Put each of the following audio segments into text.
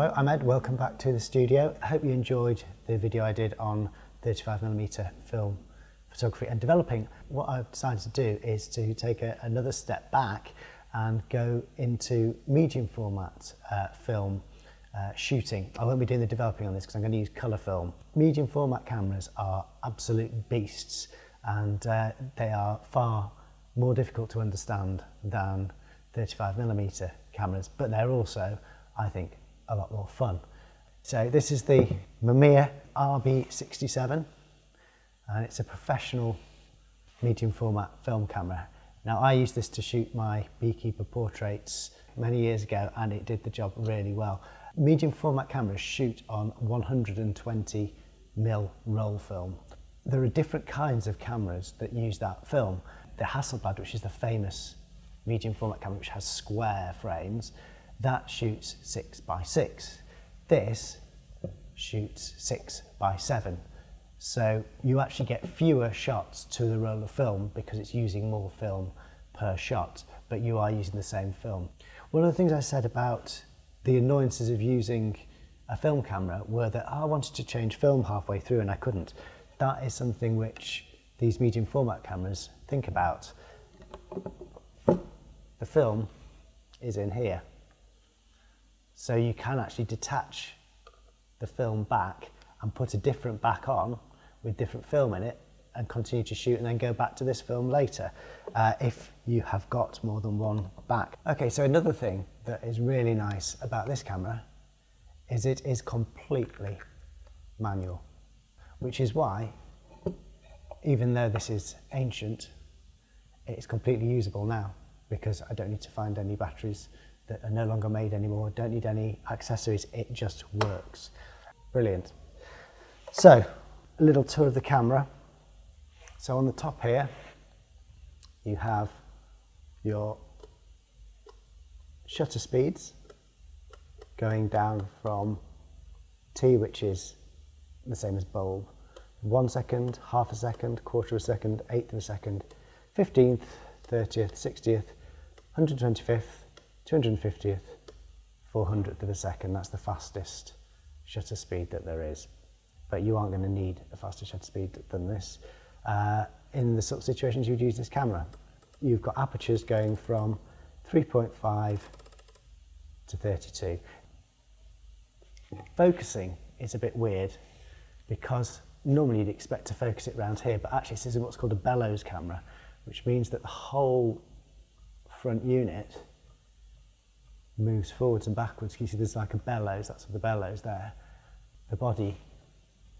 Hello, I'm Ed. Welcome back to the studio. I hope you enjoyed the video I did on 35mm film photography and developing. What I've decided to do is to take a, another step back and go into medium format uh, film uh, shooting. I won't be doing the developing on this because I'm going to use colour film. Medium format cameras are absolute beasts and uh, they are far more difficult to understand than 35mm cameras, but they're also, I think, a lot more fun. So this is the Mamiya RB67 and it's a professional medium format film camera. Now I used this to shoot my beekeeper portraits many years ago and it did the job really well. Medium format cameras shoot on 120 mil roll film. There are different kinds of cameras that use that film. The Hasselblad, which is the famous medium format camera which has square frames, that shoots six by six. This shoots six by seven. So you actually get fewer shots to the roll of film because it's using more film per shot, but you are using the same film. One of the things I said about the annoyances of using a film camera were that I wanted to change film halfway through and I couldn't. That is something which these medium format cameras think about. The film is in here. So you can actually detach the film back and put a different back on with different film in it and continue to shoot and then go back to this film later uh, if you have got more than one back. Okay, so another thing that is really nice about this camera is it is completely manual, which is why, even though this is ancient, it's completely usable now because I don't need to find any batteries that are no longer made anymore, don't need any accessories, it just works. Brilliant. So, a little tour of the camera. So on the top here, you have your shutter speeds going down from T, which is the same as bulb, one second, half a second, quarter of a second, eighth of a second, 15th, 30th, 60th, 125th, 250th, 400th of a second. That's the fastest shutter speed that there is. But you aren't going to need a faster shutter speed than this. Uh, in the sort of situations you'd use this camera, you've got apertures going from 3.5 to 32. Focusing is a bit weird because normally you'd expect to focus it around here, but actually this is what's called a bellows camera, which means that the whole front unit moves forwards and backwards. You see there's like a bellows, that's the bellows there. The body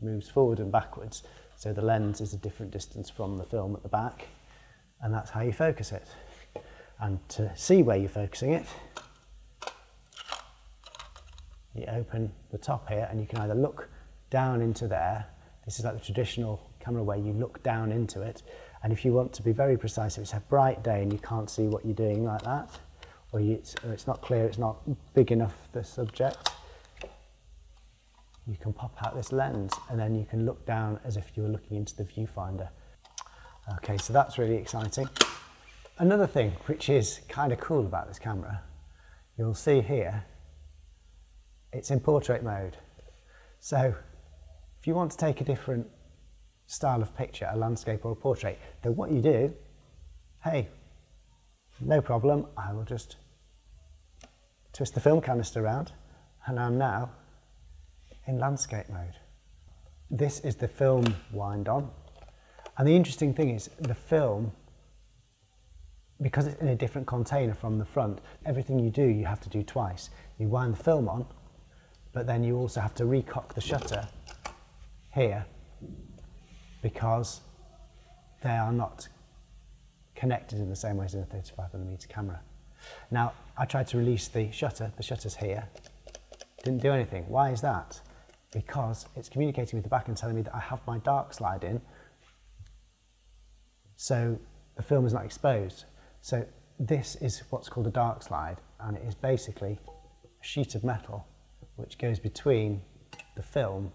moves forward and backwards, so the lens is a different distance from the film at the back, and that's how you focus it. And to see where you're focusing it, you open the top here and you can either look down into there, this is like the traditional camera where you look down into it, and if you want to be very precise, if it's a bright day and you can't see what you're doing like that, or, it's, or it's not clear, it's not big enough, the subject, you can pop out this lens and then you can look down as if you were looking into the viewfinder. Okay, so that's really exciting. Another thing which is kind of cool about this camera, you'll see here, it's in portrait mode. So if you want to take a different style of picture, a landscape or a portrait, then what you do, hey, no problem, I will just twist the film canister around and I'm now in landscape mode. This is the film wind on. And the interesting thing is the film, because it's in a different container from the front, everything you do, you have to do twice. You wind the film on, but then you also have to recock the shutter here because they are not connected in the same way as in a 35mm camera. Now, I tried to release the shutter, the shutter's here, didn't do anything. Why is that? Because it's communicating with the back and telling me that I have my dark slide in, so the film is not exposed. So this is what's called a dark slide, and it is basically a sheet of metal which goes between the film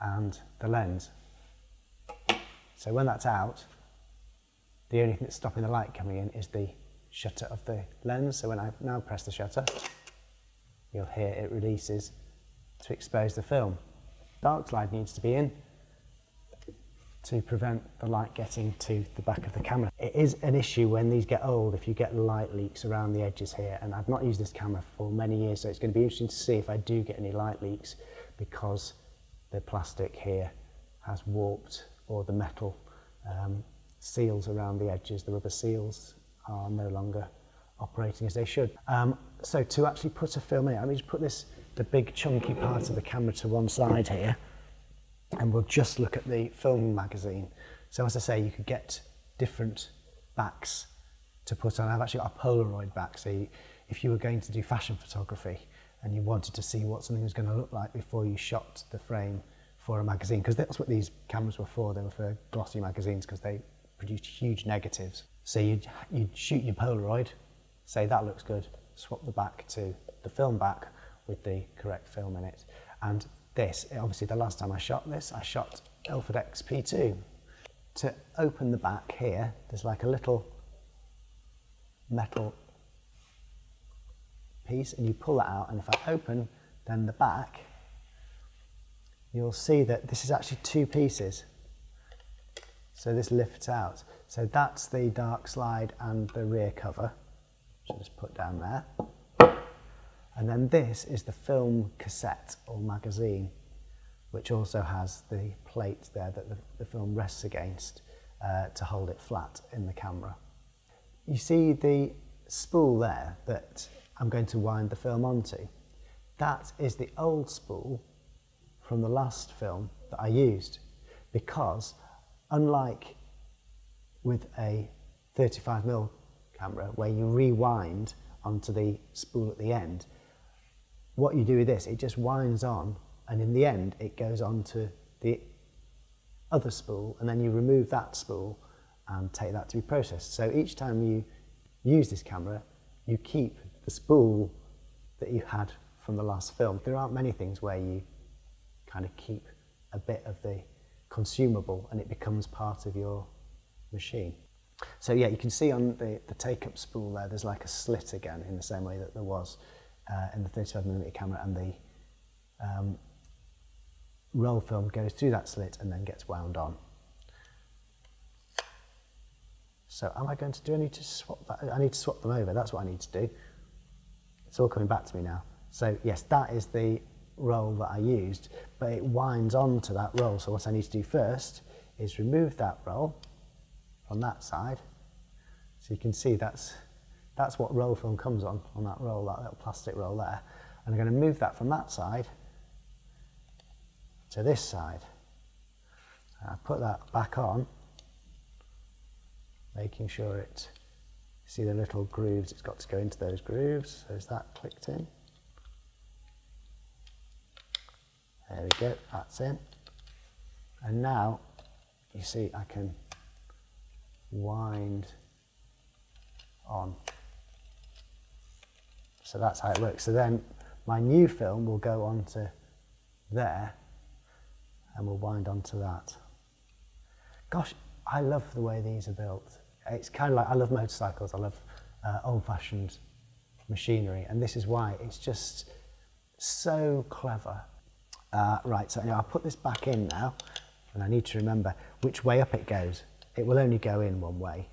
and the lens. So when that's out, the only thing that's stopping the light coming in is the shutter of the lens. So when I now press the shutter, you'll hear it releases to expose the film. Dark slide needs to be in to prevent the light getting to the back of the camera. It is an issue when these get old if you get light leaks around the edges here and I've not used this camera for many years so it's going to be interesting to see if I do get any light leaks because the plastic here has warped or the metal um, seals around the edges, the rubber seals are no longer operating as they should. Um, so to actually put a film in let me just put this, the big chunky part of the camera to one side here and we'll just look at the film magazine. So as I say, you could get different backs to put on. I've actually got a Polaroid back, so you, if you were going to do fashion photography and you wanted to see what something was going to look like before you shot the frame for a magazine, because that's what these cameras were for, they were for glossy magazines because they produced huge negatives. So you'd, you'd shoot your Polaroid, say that looks good, swap the back to the film back with the correct film in it. And this, obviously the last time I shot this, I shot Ilford XP2. To open the back here, there's like a little metal piece and you pull that out and if I open then the back, you'll see that this is actually two pieces. So this lifts out. So that's the dark slide and the rear cover, which I'll just put down there. And then this is the film cassette or magazine, which also has the plate there that the, the film rests against uh, to hold it flat in the camera. You see the spool there that I'm going to wind the film onto. That is the old spool from the last film that I used because unlike with a 35mm camera where you rewind onto the spool at the end, what you do with this, it just winds on and in the end it goes on to the other spool and then you remove that spool and take that to be processed. So each time you use this camera, you keep the spool that you had from the last film. There aren't many things where you kind of keep a bit of the consumable and it becomes part of your machine. So yeah, you can see on the, the take-up spool there, there's like a slit again in the same way that there was uh, in the 35mm camera and the um, roll film goes through that slit and then gets wound on. So am I going to do, I need to swap that, I need to swap them over, that's what I need to do. It's all coming back to me now. So yes, that is the roll that I used, but it winds on to that roll. So what I need to do first is remove that roll from that side. So you can see that's that's what roll film comes on, on that roll, that little plastic roll there. And I'm going to move that from that side to this side. I put that back on, making sure it, see the little grooves, it's got to go into those grooves. So is that clicked in? There we go, that's in. And now, you see, I can wind on. So that's how it works. So then my new film will go onto there and we'll wind onto that. Gosh, I love the way these are built. It's kind of like, I love motorcycles, I love uh, old-fashioned machinery, and this is why it's just so clever. Uh, right, so I'll put this back in now, and I need to remember which way up it goes. It will only go in one way,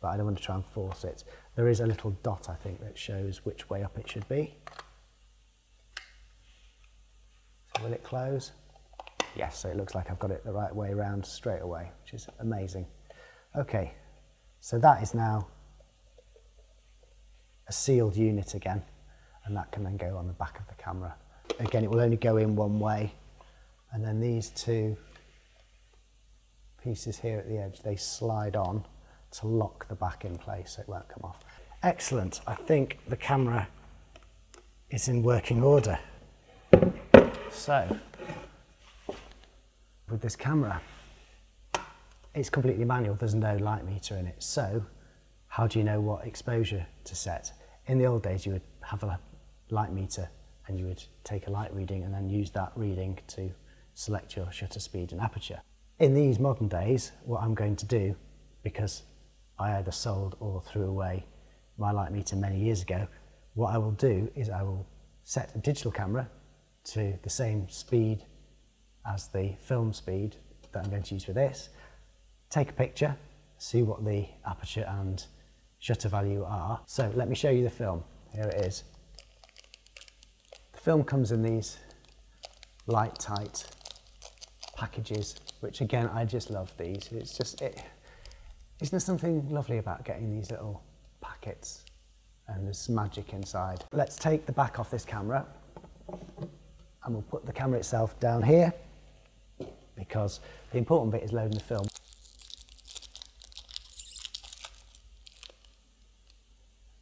but I don't want to try and force it. There is a little dot, I think, that shows which way up it should be. So will it close? Yes, so it looks like I've got it the right way around straight away, which is amazing. Okay, so that is now a sealed unit again, and that can then go on the back of the camera. Again, it will only go in one way, and then these two pieces here at the edge, they slide on to lock the back in place so it won't come off. Excellent. I think the camera is in working order. So, with this camera, it's completely manual, there's no light meter in it. So, how do you know what exposure to set? In the old days, you would have a light meter and you would take a light reading and then use that reading to select your shutter speed and aperture. In these modern days, what I'm going to do, because I either sold or threw away my light meter many years ago, what I will do is I will set a digital camera to the same speed as the film speed that I'm going to use for this, take a picture, see what the aperture and shutter value are. So let me show you the film. Here it is. Film comes in these light tight packages, which again, I just love these. It's just, it, isn't there something lovely about getting these little packets and there's magic inside. Let's take the back off this camera and we'll put the camera itself down here because the important bit is loading the film.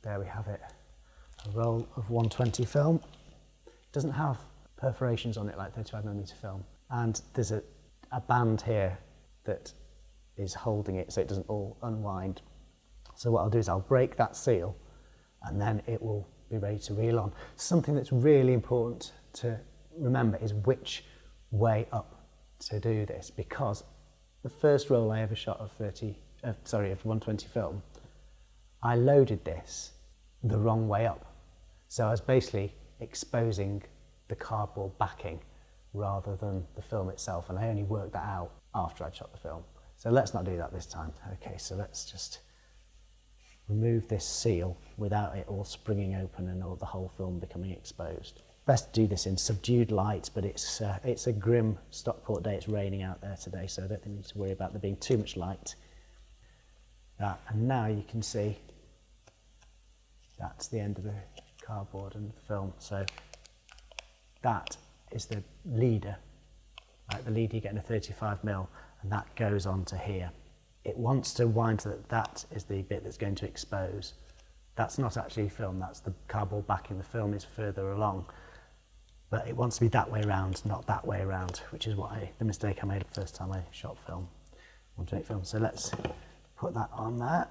There we have it, a roll of 120 film. Doesn't have perforations on it like 35mm film and there's a, a band here that is holding it so it doesn't all unwind. So what I'll do is I'll break that seal and then it will be ready to reel on. Something that's really important to remember is which way up to do this because the first roll I ever shot of 30, uh, sorry, of 120 film, I loaded this the wrong way up. So I was basically exposing the cardboard backing rather than the film itself and I only worked that out after I'd shot the film. So let's not do that this time. Okay, so let's just remove this seal without it all springing open and all the whole film becoming exposed. Best to do this in subdued light, but it's, uh, it's a grim Stockport day. It's raining out there today, so I don't think we need to worry about there being too much light. That, and now you can see that's the end of the cardboard and film. So that is the leader, like the leader you get in a 35 mil, and that goes on to here it wants to wind so that that is the bit that's going to expose. That's not actually film, that's the cardboard backing. The film is further along. But it wants to be that way around, not that way around, which is what I, the mistake I made the first time I shot film, want to make film. So let's put that on there.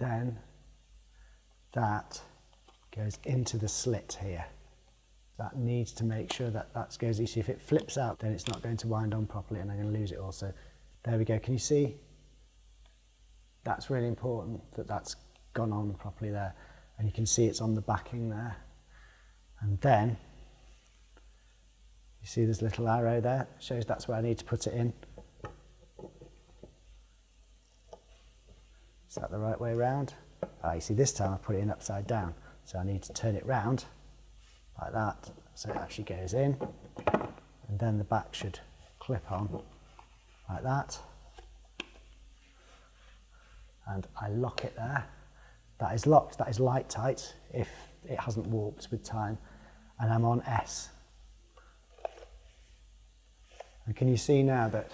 Then that goes into the slit here that needs to make sure that that goes easy. If it flips out, then it's not going to wind on properly and I'm going to lose it also. There we go. Can you see? That's really important that that's gone on properly there. And you can see it's on the backing there. And then, you see this little arrow there? shows that's where I need to put it in. Is that the right way around? Ah, you see this time I put it in upside down. So I need to turn it round like that so it actually goes in. And then the back should clip on like that. And I lock it there. That is locked that is light tight if it hasn't warped with time. And I'm on S. And can you see now that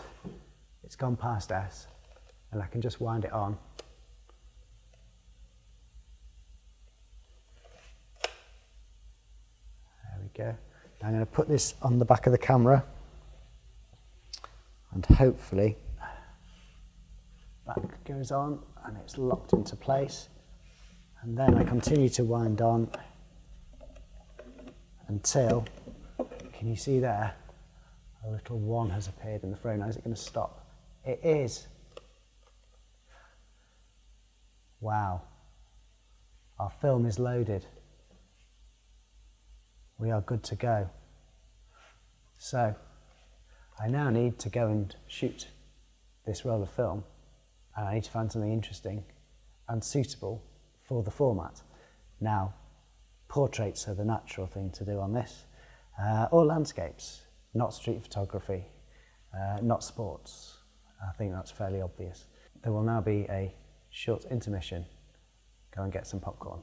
it's gone past S? And I can just wind it on go. I'm going to put this on the back of the camera and hopefully that goes on and it's locked into place and then I continue to wind on until, can you see there, a little one has appeared in the frame. Now is it going to stop? It is. Wow. Our film is loaded we are good to go. So I now need to go and shoot this roll of film and I need to find something interesting and suitable for the format. Now, portraits are the natural thing to do on this, uh, or landscapes, not street photography, uh, not sports. I think that's fairly obvious. There will now be a short intermission. Go and get some popcorn.